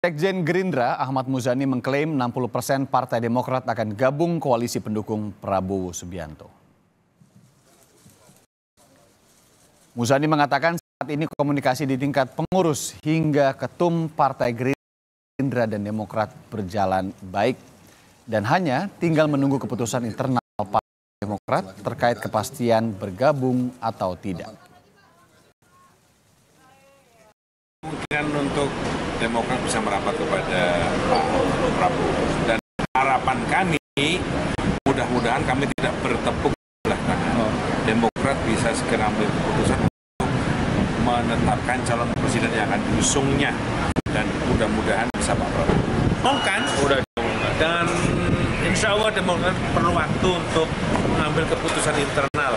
Sekjen Gerindra Ahmad Muzani mengklaim 60 persen Partai Demokrat akan gabung koalisi pendukung Prabowo Subianto. Muzani mengatakan saat ini komunikasi di tingkat pengurus hingga ketum Partai Gerindra dan Demokrat berjalan baik dan hanya tinggal menunggu keputusan internal Partai Demokrat terkait kepastian bergabung atau tidak. Kemungkinan untuk Demokrat bisa merapat kepada Pak Prabowo. Dan harapan kami, mudah-mudahan kami tidak bertepuk sebelah tangan. Demokrat bisa segera ambil keputusan untuk menetapkan calon presiden yang akan diusungnya. Dan mudah-mudahan bisa Pak Prabowo. Mongkan, udah dan insya Allah Demokrat perlu waktu untuk mengambil keputusan internal.